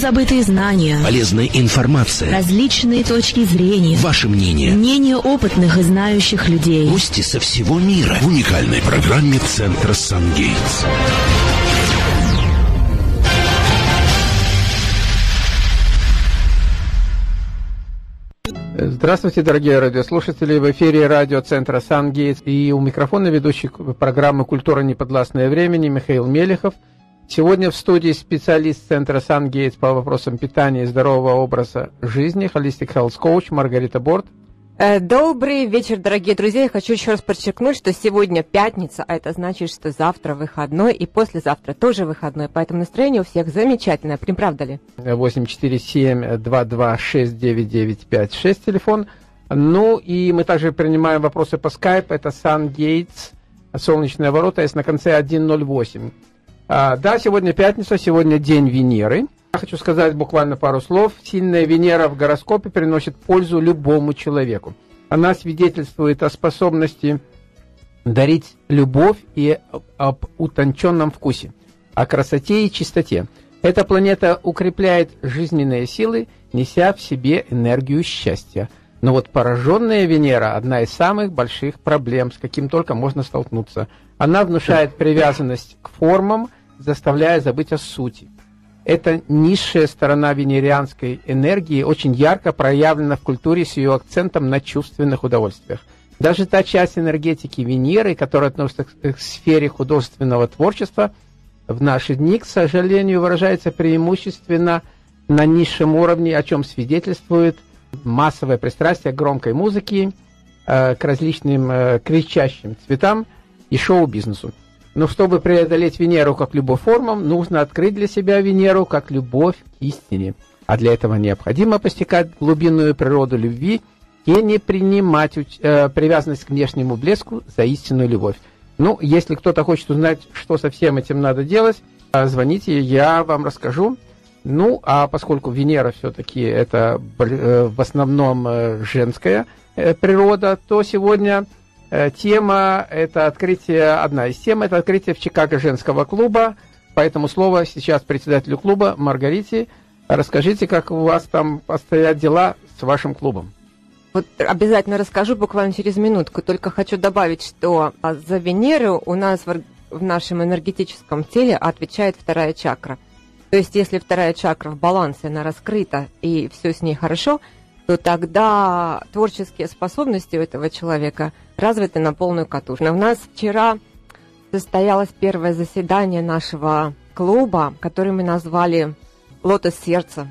забытые знания, полезная информация, различные точки зрения, ваше мнение, мнение опытных и знающих людей. гости со всего мира в уникальной программе Центра Сангейтс. Здравствуйте, дорогие радиослушатели. В эфире радиоцентра «Сангейтс» и у микрофона ведущий программы «Культура неподвластное времени» Михаил Мелехов. Сегодня в студии специалист Центра «Сангейтс» по вопросам питания и здорового образа жизни, холистик health коуч Маргарита Борт. Э, Добрый вечер, дорогие друзья. Я хочу еще раз подчеркнуть, что сегодня пятница, а это значит, что завтра выходной и послезавтра тоже выходной. Поэтому настроение у всех замечательное. Прям правда ли? 847-226-9956 телефон. Ну и мы также принимаем вопросы по Skype. Это SunGates, солнечные ворота, есть на конце 108. А, да, сегодня пятница, сегодня день Венеры. Я хочу сказать буквально пару слов. Сильная Венера в гороскопе приносит пользу любому человеку. Она свидетельствует о способности дарить любовь и об утонченном вкусе, о красоте и чистоте. Эта планета укрепляет жизненные силы, неся в себе энергию счастья. Но вот пораженная Венера – одна из самых больших проблем, с каким только можно столкнуться. Она внушает привязанность к формам, заставляя забыть о сути. Эта низшая сторона венерианской энергии очень ярко проявлена в культуре с ее акцентом на чувственных удовольствиях. Даже та часть энергетики Венеры, которая относится к сфере художественного творчества, в наши дни, к сожалению, выражается преимущественно на низшем уровне, о чем свидетельствует массовое пристрастие к громкой музыке, э, к различным э, кричащим цветам и шоу-бизнесу. Но чтобы преодолеть Венеру как любовь формам, нужно открыть для себя Венеру как любовь к истине. А для этого необходимо постигать глубинную природу любви и не принимать э, привязанность к внешнему блеску за истинную любовь. Ну, если кто-то хочет узнать, что со всем этим надо делать, э, звоните, я вам расскажу. Ну, а поскольку Венера все-таки это э, в основном э, женская природа, то сегодня тема – это открытие, одна из тем – это открытие в Чикаго женского клуба. Поэтому слово сейчас председателю клуба Маргарите. Расскажите, как у вас там постоят дела с вашим клубом. Вот обязательно расскажу буквально через минутку. Только хочу добавить, что а, за Венеру у нас в нашем энергетическом теле отвечает вторая чакра. То есть, если вторая чакра в балансе, она раскрыта и все с ней хорошо – то тогда творческие способности у этого человека развиты на полную катушку. У нас вчера состоялось первое заседание нашего клуба, который мы назвали «Лотос сердца».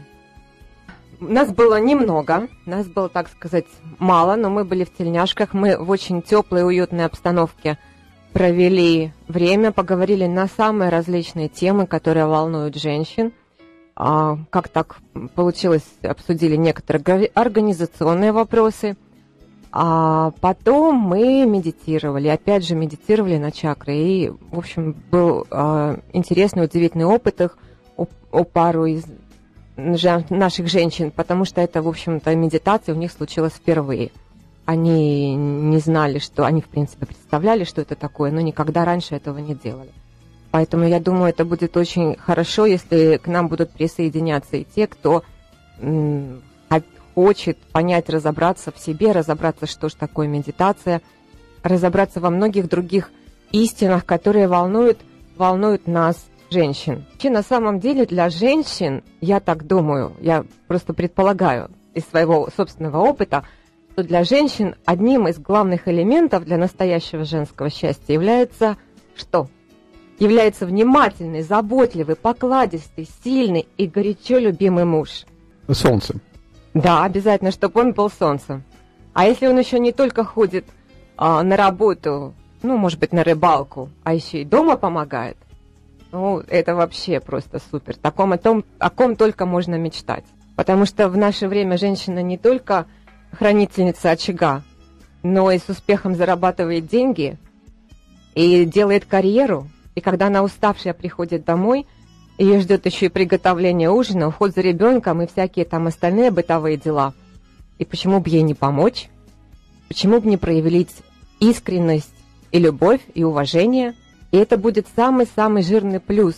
Нас было немного, нас было, так сказать, мало, но мы были в тельняшках, мы в очень теплой, уютной обстановке провели время, поговорили на самые различные темы, которые волнуют женщин – как так получилось, обсудили некоторые организационные вопросы. А потом мы медитировали, опять же медитировали на чакры. И, в общем, был а, интересный, удивительный опыт их у, у пару из наших женщин, потому что это, в общем-то, медитация у них случилась впервые. Они не знали, что они, в принципе, представляли, что это такое, но никогда раньше этого не делали. Поэтому я думаю, это будет очень хорошо, если к нам будут присоединяться и те, кто хочет понять, разобраться в себе, разобраться, что же такое медитация, разобраться во многих других истинах, которые волнуют, волнуют нас, женщин. Вообще, на самом деле, для женщин, я так думаю, я просто предполагаю из своего собственного опыта, что для женщин одним из главных элементов для настоящего женского счастья является что? Является внимательный, заботливый, покладистый, сильный и горячо любимый муж. Солнце. Да, обязательно, чтобы он был солнцем. А если он еще не только ходит а, на работу, ну, может быть, на рыбалку, а еще и дома помогает, ну, это вообще просто супер. Таком, о, том, о ком только можно мечтать. Потому что в наше время женщина не только хранительница очага, но и с успехом зарабатывает деньги и делает карьеру, и когда она уставшая приходит домой, ее ждет еще и приготовление ужина, уход за ребенком и всякие там остальные бытовые дела. И почему бы ей не помочь? Почему бы не проявить искренность и любовь, и уважение? И это будет самый-самый жирный плюс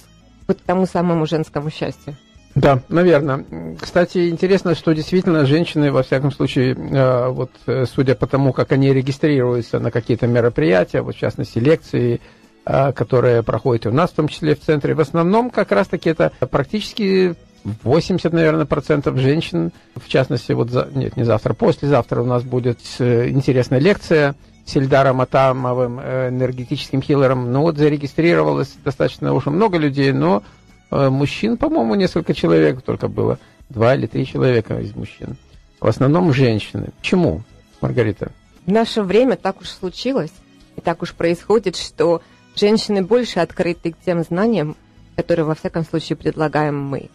вот к тому самому женскому счастью. Да, наверное. Кстати, интересно, что действительно женщины, во всяком случае, э, вот э, судя по тому, как они регистрируются на какие-то мероприятия, вот в частности лекции, которые проходят и у нас, в том числе в центре, в основном как раз-таки это практически 80, наверное, процентов женщин, в частности, вот, за, нет, не завтра, послезавтра у нас будет интересная лекция с Ильдаром Атамовым, энергетическим хиллером. Ну вот зарегистрировалось достаточно уже много людей, но Э, мужчин, по-моему, несколько человек только было. Два или три человека из мужчин. В основном женщины. Почему, Маргарита? В наше время так уж случилось, и так уж происходит, что женщины больше открыты к тем знаниям, которые, во всяком случае, предлагаем мы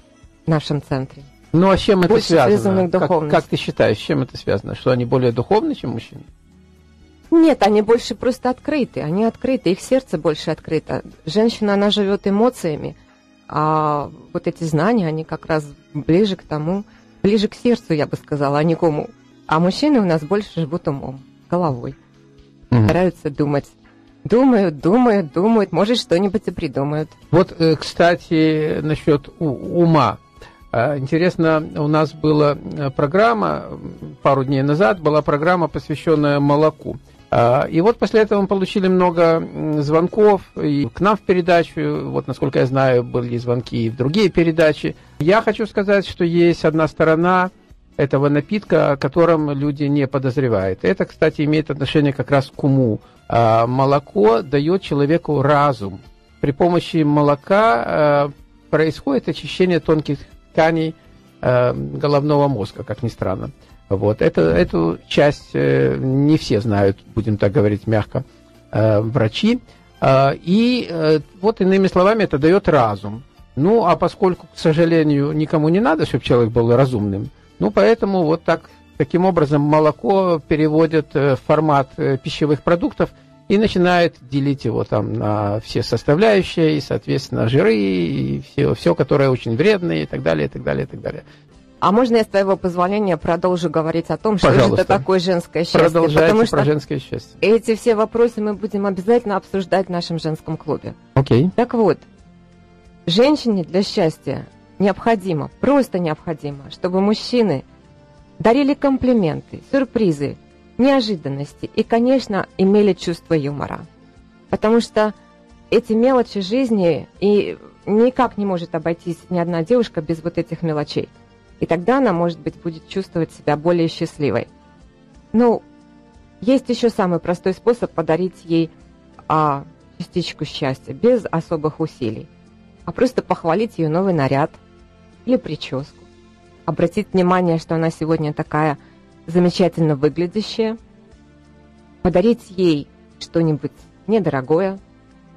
в нашем центре. Ну, а с чем больше это связано? Как, как ты считаешь, с чем это связано? Что они более духовны, чем мужчины? Нет, они больше просто открыты. Они открыты, их сердце больше открыто. Женщина, она живет эмоциями, а вот эти знания, они как раз ближе к тому, ближе к сердцу, я бы сказала, а не к уму. А мужчины у нас больше живут умом, головой. Угу. Стараются думать. Думают, думают, думают, может, что-нибудь и придумают. Вот, э, кстати, насчет ума. А, интересно, у нас была э, программа, пару дней назад была программа, посвященная молоку. А, и вот после этого мы получили много звонков и к нам в передачу, вот насколько я знаю, были звонки и в другие передачи. Я хочу сказать, что есть одна сторона этого напитка, о котором люди не подозревают. Это, кстати, имеет отношение как раз к уму. А, молоко дает человеку разум. При помощи молока а, происходит очищение тонких тканей головного мозга, как ни странно. Вот. Это, эту часть э, не все знают, будем так говорить мягко, врачи. И э, вот иными словами это дает разум. Ну, а поскольку, к сожалению, никому не надо, чтобы человек был разумным, ну, поэтому вот так, таким образом молоко переводят э, в формат э, пищевых продуктов и начинает делить его там на все составляющие, и, соответственно, жиры, и все, все, которое очень вредное, и так далее, и так далее, и так далее. А можно я, с твоего позволения, продолжу говорить о том, что же это такое женское счастье? Продолжайте Потому что про женское счастье. Эти все вопросы мы будем обязательно обсуждать в нашем женском клубе. Окей. Так вот, женщине для счастья необходимо, просто необходимо, чтобы мужчины дарили комплименты, сюрпризы, неожиданности и, конечно, имели чувство юмора. Потому что эти мелочи жизни и никак не может обойтись ни одна девушка без вот этих мелочей. И тогда она, может быть, будет чувствовать себя более счастливой. Ну, есть еще самый простой способ подарить ей а, частичку счастья, без особых усилий, а просто похвалить ее новый наряд или прическу. Обратить внимание, что она сегодня такая замечательно выглядящая, подарить ей что-нибудь недорогое,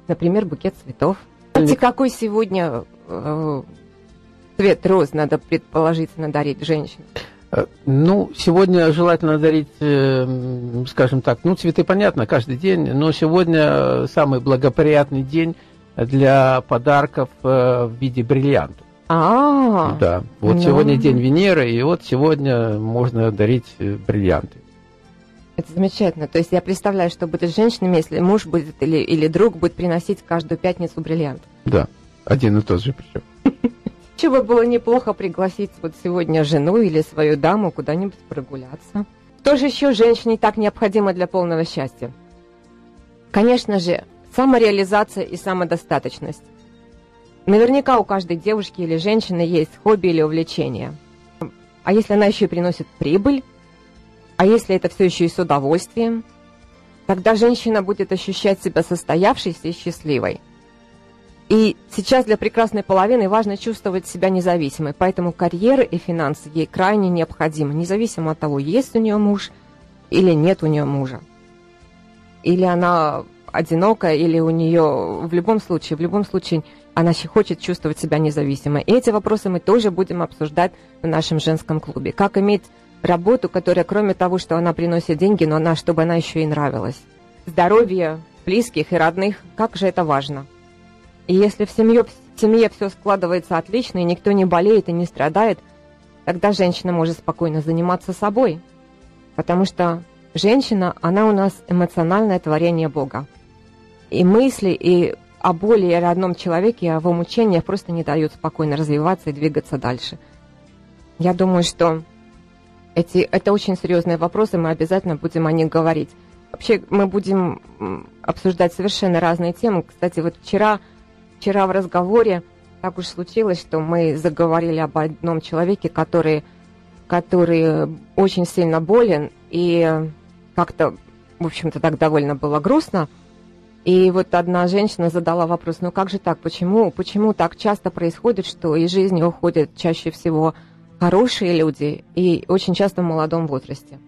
например, букет цветов. Знаете, какой сегодня э, цвет роз надо предположительно дарить женщине? Э, ну, сегодня желательно дарить, э, скажем так, ну, цветы понятно, каждый день, но сегодня самый благоприятный день для подарков э, в виде бриллиантов. А, да. Вот ну... сегодня день Венеры, и вот сегодня можно дарить бриллианты. Это замечательно. То есть я представляю, что будет с женщинами, если муж будет или, или друг будет приносить каждую пятницу бриллиант. Да, один и тот же причем. Чего бы было неплохо пригласить вот сегодня жену или свою даму куда-нибудь прогуляться. Что же еще женщине так необходимо для полного счастья? Конечно же, самореализация и самодостаточность. Наверняка у каждой девушки или женщины есть хобби или увлечение. А если она еще и приносит прибыль, а если это все еще и с удовольствием, тогда женщина будет ощущать себя состоявшейся и счастливой – и сейчас для прекрасной половины важно чувствовать себя независимой, поэтому карьера и финансы ей крайне необходимы, независимо от того, есть у нее муж или нет у нее мужа. Или она одинокая, или у нее в любом случае, в любом случае она хочет чувствовать себя независимой. И эти вопросы мы тоже будем обсуждать в нашем женском клубе. Как иметь работу, которая, кроме того, что она приносит деньги, но она, чтобы она еще и нравилась. Здоровье близких и родных, как же это важно. И если в семье, в семье все складывается отлично, и никто не болеет и не страдает, тогда женщина может спокойно заниматься собой. Потому что женщина, она у нас эмоциональное творение Бога. И мысли, и о боли и о одном человеке, о его мучениях просто не дают спокойно развиваться и двигаться дальше. Я думаю, что эти, это очень серьезные вопросы, мы обязательно будем о них говорить. Вообще мы будем обсуждать совершенно разные темы. Кстати, вот вчера, вчера в разговоре так уж случилось, что мы заговорили об одном человеке, который, который очень сильно болен, и как-то, в общем-то, так довольно было грустно. И вот одна женщина задала вопрос, ну как же так, почему, почему так часто происходит, что из жизни уходят чаще всего хорошие люди и очень часто в молодом возрасте?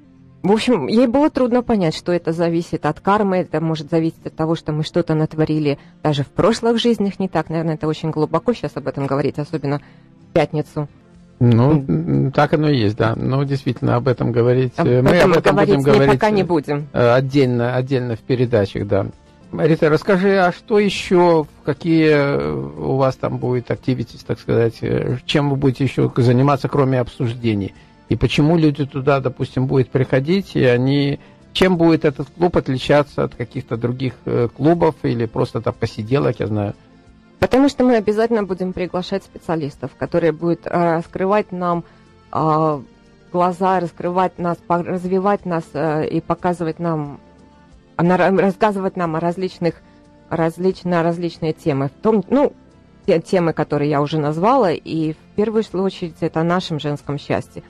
В общем, ей было трудно понять, что это зависит от кармы, это может зависеть от того, что мы что-то натворили даже в прошлых жизнях не так. Наверное, это очень глубоко сейчас об этом говорить, особенно в пятницу. Ну, так оно и есть, да. Ну, действительно, об этом говорить. Об мы об этом говорить будем говорить пока не будем. Э, отдельно, отдельно в передачах, да. Рита, расскажи, а что еще, какие у вас там будет активитис, так сказать, э, чем вы будете еще заниматься, кроме обсуждений? И почему люди туда, допустим, будут приходить, и они... Чем будет этот клуб отличаться от каких-то других э, клубов или просто там посиделок, я знаю? Потому что мы обязательно будем приглашать специалистов, которые будут э, раскрывать нам э, глаза, раскрывать нас, развивать нас и показывать нам, рассказывать нам о различных, различные, различные темы. В том, ну, те темы, которые я уже назвала, и в первую очередь это о нашем женском счастье.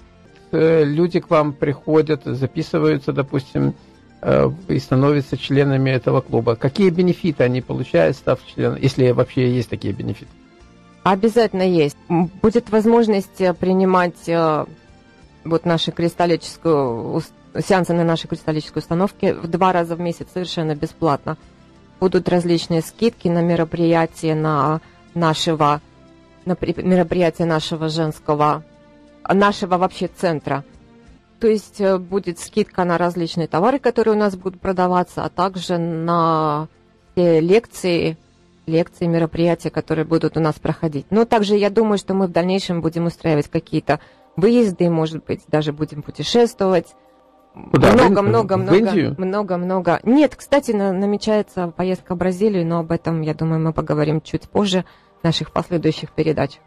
Э, люди к вам приходят, записываются, допустим, э, и становятся членами этого клуба. Какие бенефиты они получают, став членом, если вообще есть такие бенефиты? Обязательно есть. Будет возможность э, принимать вот нашу кристаллическую сеансы на нашей кристаллической установке в два раза в месяц совершенно бесплатно. Будут различные скидки на мероприятия на нашего на мероприятие нашего женского нашего вообще центра. То есть э, будет скидка на различные товары, которые у нас будут продаваться, а также на те лекции, лекции, мероприятия, которые будут у нас проходить. Но также я думаю, что мы в дальнейшем будем устраивать какие-то выезды, может быть, даже будем путешествовать. Много, много, много, много, много. Нет, кстати, намечается поездка в Бразилию, но об этом, я думаю, мы поговорим чуть позже в наших последующих передачах.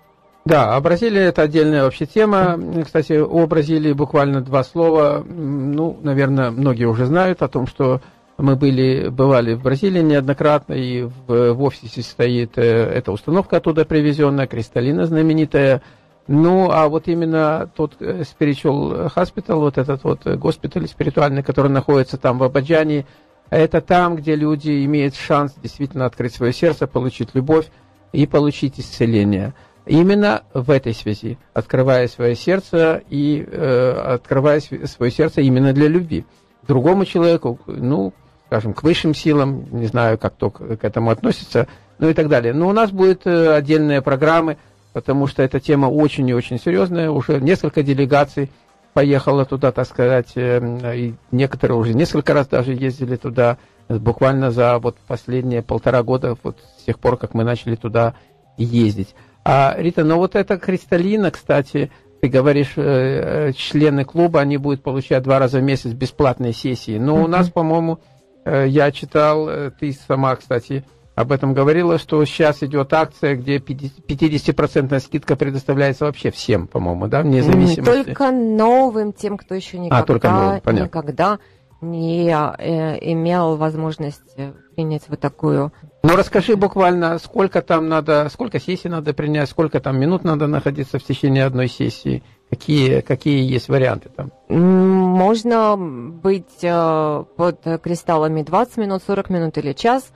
Да, а Бразилия это отдельная вообще тема. Кстати, о Бразилии буквально два слова. Ну, наверное, многие уже знают о том, что мы были, бывали в Бразилии неоднократно, и в, в офисе стоит э, эта установка оттуда привезенная, Кристаллина знаменитая. Ну, а вот именно тот э, Spiritual Hospital, вот этот вот госпиталь спиритуальный, который находится там в Абаджане, это там, где люди имеют шанс действительно открыть свое сердце, получить любовь и получить исцеление. Именно в этой связи, открывая свое сердце и э, открывая свое сердце именно для любви. Другому человеку, ну, скажем, к высшим силам, не знаю, как кто к этому относится, ну и так далее. Но у нас будут э, отдельные программы, потому что эта тема очень и очень серьезная. Уже несколько делегаций поехало туда, так сказать, э, и некоторые уже несколько раз даже ездили туда, буквально за вот последние полтора года, вот с тех пор, как мы начали туда ездить. А, Рита, ну вот эта кристаллина, кстати, ты говоришь, э, э, члены клуба, они будут получать два раза в месяц бесплатные сессии. Но у нас, по-моему, э, я читал, ты сама, кстати, об этом говорила, что сейчас идет акция, где 50% скидка предоставляется вообще всем, по-моему, да, вне зависимости. Только новым, тем, кто еще никогда, а, только новым, понятно. никогда не э, имел возможности принять вот такую. Ну, расскажи буквально, сколько там надо, сколько сессий надо принять, сколько там минут надо находиться в течение одной сессии, какие, какие есть варианты там? Можно быть э, под кристаллами 20 минут, 40 минут или час.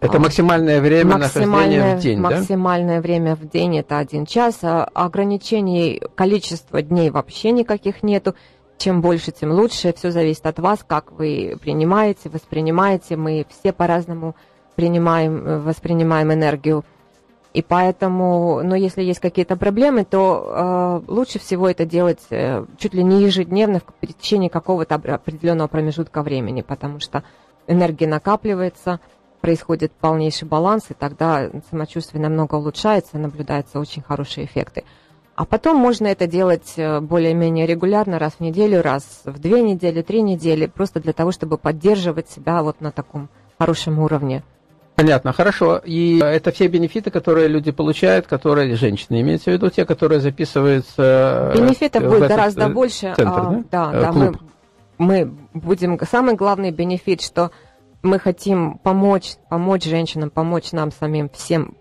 Это максимальное время нахождения в день, Максимальное да? время в день это один час. А ограничений количества дней вообще никаких нету чем больше, тем лучше. Все зависит от вас, как вы принимаете, воспринимаете. Мы все по-разному принимаем, воспринимаем энергию. И поэтому, но если есть какие-то проблемы, то э, лучше всего это делать э, чуть ли не ежедневно в течение какого-то определенного промежутка времени, потому что энергия накапливается, происходит полнейший баланс, и тогда самочувствие намного улучшается, наблюдаются очень хорошие эффекты. А потом можно это делать э, более-менее регулярно, раз в неделю, раз в две недели, три недели, просто для того, чтобы поддерживать себя вот на таком хорошем уровне. Понятно, хорошо. И это все бенефиты, которые люди получают, которые женщины имеются в виду, те, которые записываются. Бенефитов в будет гораздо э, больше. Центр, а, да? да, Э, да, мы, мы будем. Самый главный бенефит, что мы хотим помочь, помочь женщинам, помочь нам самим всем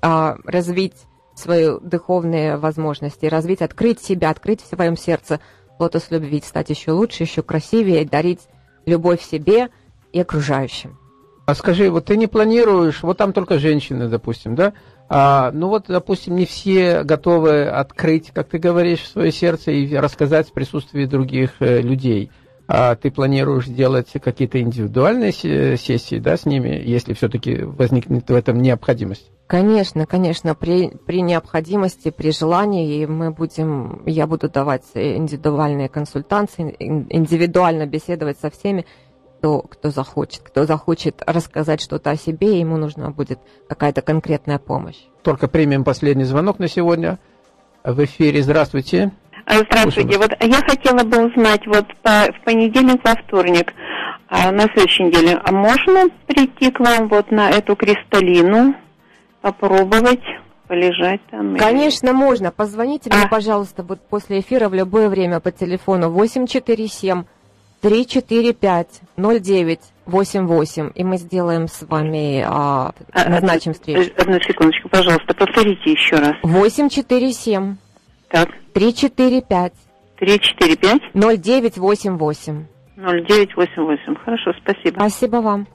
а, развить свои духовные возможности, развить, открыть себя, открыть в своем сердце лотос любви, стать еще лучше, еще красивее, дарить любовь себе и окружающим. А скажи, вот ты не планируешь, вот там только женщины, допустим, да? А, ну вот, допустим, не все готовы открыть, как ты говоришь, свое сердце и рассказать в присутствии других э, людей. А ты планируешь делать какие-то индивидуальные се- сессии, да, с ними, если все-таки возникнет в этом необходимость? Конечно, конечно, при, при необходимости, при желании мы будем, я буду давать индивидуальные консультации, ин- индивидуально беседовать со всеми, кто, кто захочет, кто захочет рассказать что-то о себе, ему нужна будет какая-то конкретная помощь. Только примем последний звонок на сегодня. В эфире. Здравствуйте. А, Здравствуйте. Вот я хотела бы узнать, вот по- в понедельник, во вторник, а, на следующей неделе, а можно прийти к вам вот на эту кристаллину, попробовать полежать там? или- Конечно, можно. Позвоните мне, А. пожалуйста, вот после эфира в любое время по телефону 847 345 0988, и мы сделаем с вами, а, А, назначим э, встречу. Одну секундочку, пожалуйста, повторите еще раз. 847 Так, 345 три, четыре, пять, 0988. ноль, девять, восемь, восемь. Хорошо, спасибо. Спасибо вам.